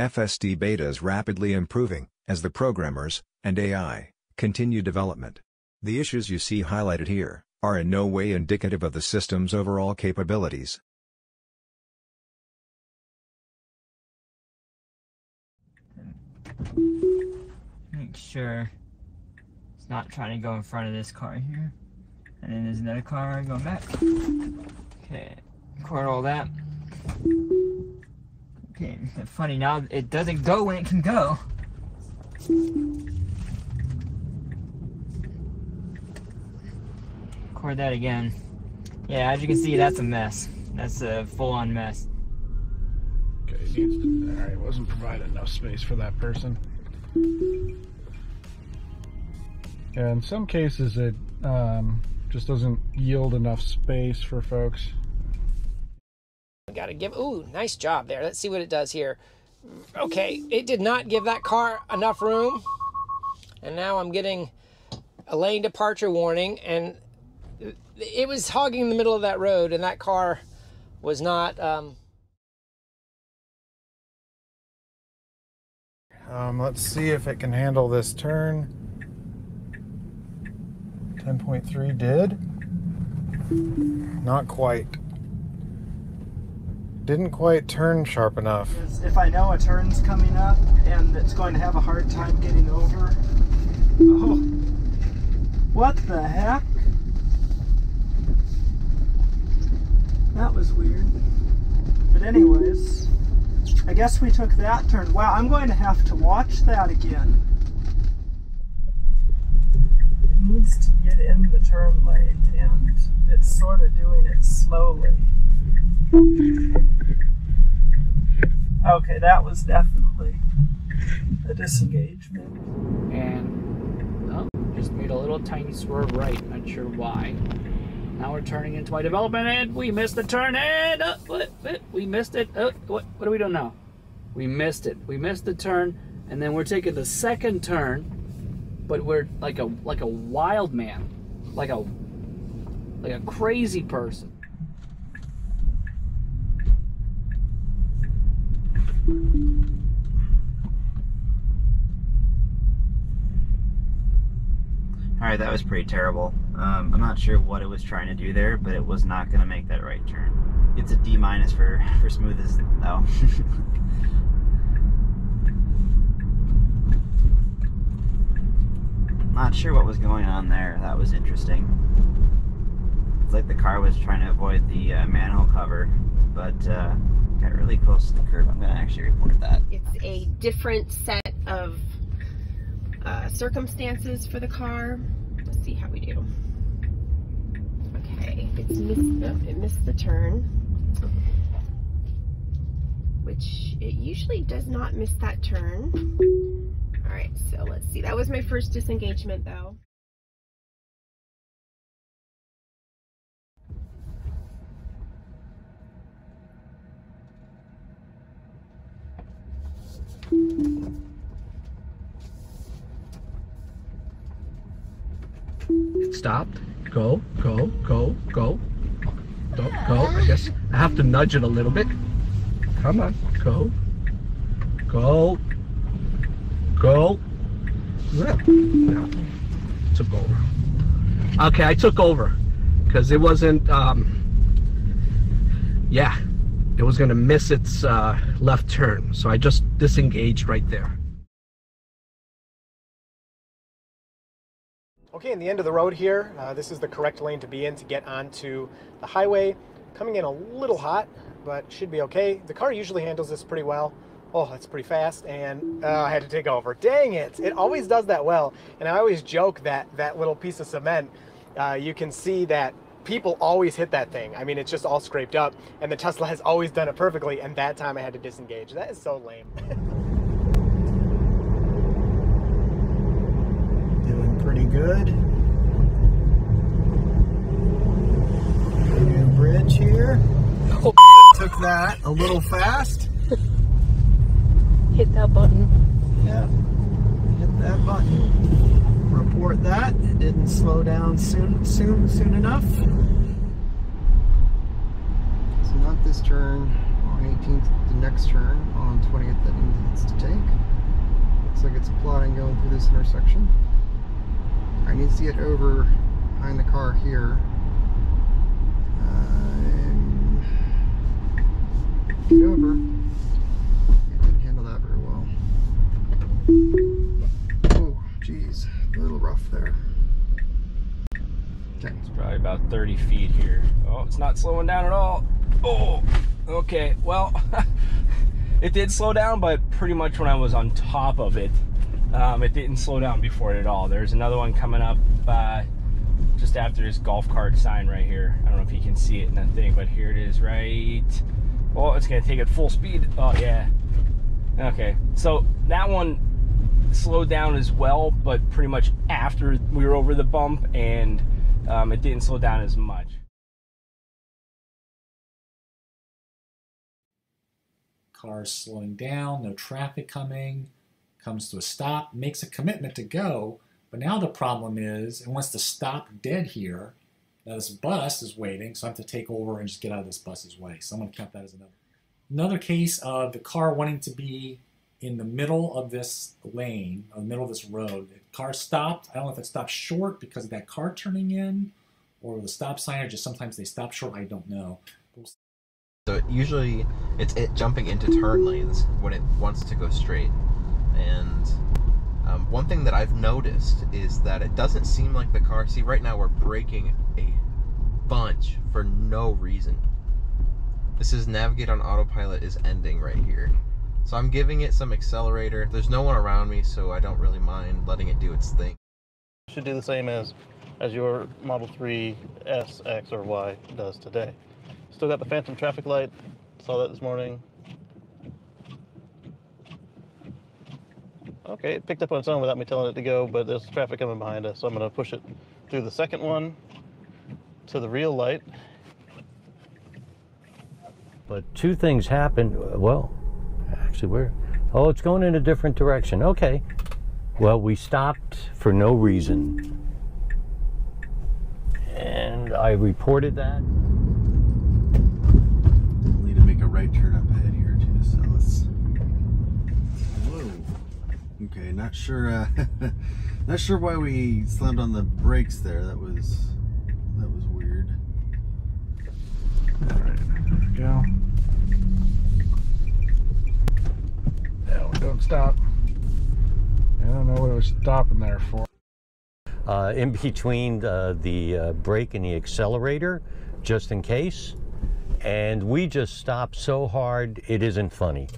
FSD Beta is rapidly improving, as the programmers, and AI, continue development. The issues you see highlighted here, are in no way indicative of the system's overall capabilities. Make sure it's not trying to go in front of this car here. And then there's another car going back. Okay, record all that. Okay, funny now it doesn't go when it can go. Record that again. Yeah, as you can see, that's a mess. That's a full-on mess. Okay, it needs to. All right, wasn't providing enough space for that person. Yeah, in some cases, it um, just doesn't yield enough space for folks. Got to give. Ooh, nice job there. Let's see what it does here. Okay, it did not give that car enough room, and now I'm getting a lane departure warning, and it was hogging the middle of that road, and that car was not. Um, Um, let's see if it can handle this turn. 10.3 did. Not quite. Didn't quite turn sharp enough. if I know a turn's coming up and it's going to have a hard time getting over. Oh, what the heck? That was weird. But anyways, I guess we took that turn. Wow, I'm going to have to watch that again. It needs to get in the turn lane and it's sort of doing it slowly. Okay, that was definitely a disengagement. and oh, just made a little tiny swerve right. Not sure why. Now we're turning into my development, and we missed the turn. And uh, what, what? We missed it. Uh, what? What are we doing now? We missed it. We missed the turn, and then we're taking the second turn, but we're like a like a wild man, like a like a crazy person. All right, that was pretty terrible. Um, I'm not sure what it was trying to do there, but it was not going to make that right turn. It's a D minus for for smoothest though. not sure what was going on there. That was interesting. It's like the car was trying to avoid the uh, manhole cover, but uh, got really close to the curb. I'm going to actually report that. It's a different set of uh, circumstances for the car. Let's see how we do. Okay, it's missed, oh, it missed the turn, which it usually does not miss that turn. All right, so let's see. That was my first disengagement though. Stopped. Go, go, go, go. Don't go. I guess I have to nudge it a little bit. Come on. Go. Go. Go. Yeah. Yeah. Took over. Okay, I took over. Because it wasn't, um, yeah, it was going to miss its uh, left turn. So I just disengaged right there. Okay, in the end of the road here, uh, this is the correct lane to be in to get onto the highway. Coming in a little hot, but should be okay. The car usually handles this pretty well. Oh, that's pretty fast, and uh, I had to take over. Dang it! It always does that well, and I always joke that that little piece of cement, uh, you can see that people always hit that thing. I mean, it's just all scraped up, and the Tesla has always done it perfectly, and that time I had to disengage. That is so lame. Doing pretty good. New bridge here. Oh, Took that a little fast. Hit that button. Yeah. Hit that button. Report that. It didn't slow down soon soon soon enough. So not this turn on 18th, the next turn on 20th that it needs to take. Looks like it's plotting going through this intersection. I need to get over behind the car here. 30 feet here. Oh, it's not slowing down at all. Oh, okay. Well, it did slow down, but pretty much when I was on top of it, um, it didn't slow down before it at all. There's another one coming up uh, just after this golf cart sign right here. I don't know if you can see it in that thing, but here it is right. Oh, it's gonna take it full speed. Oh yeah. Okay, so that one slowed down as well, but pretty much after we were over the bump, and um, it didn't slow down as much. Cars slowing down, no traffic coming, comes to a stop, makes a commitment to go. But now the problem is it wants to stop dead here. Now this bus is waiting, so I have to take over and just get out of this bus's way. So I'm going to count that as another. Another case of the car wanting to be in the middle of this lane, or the middle of this road. The car stopped. I don't know if it stopped short because of that car turning in, or the stop sign, or just sometimes they stop short. I don't know. So usually it's it jumping into turn lanes when it wants to go straight. And um, one thing that I've noticed is that it doesn't seem like the car. See, right now we're braking a bunch for no reason. This is navigate on autopilot is ending right here. So I'm giving it some accelerator. There's no one around me, so I don't really mind letting it do its thing. Should do the same as as your Model 3 S, X, or Y does today. Still got the phantom traffic light. Saw that this morning. Okay, it picked up on its own without me telling it to go, but there's traffic coming behind us, so I'm going to push it through the second one to the real light. But two things happened. Well, actually, we're. Oh, it's going in a different direction. Okay. Well, we stopped for no reason. And I reported that. need to make a right turn up ahead here too, so let's. Whoa. Okay, not sure. Uh, not sure why we slammed on the brakes there. That was that was weird. All right, there we go. No, don't stop. I don't know what it was stopping there for. Uh, in between uh, the uh, brake and the accelerator, just in case. And we just stopped so hard, it isn't funny.